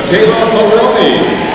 Michaela Maroney.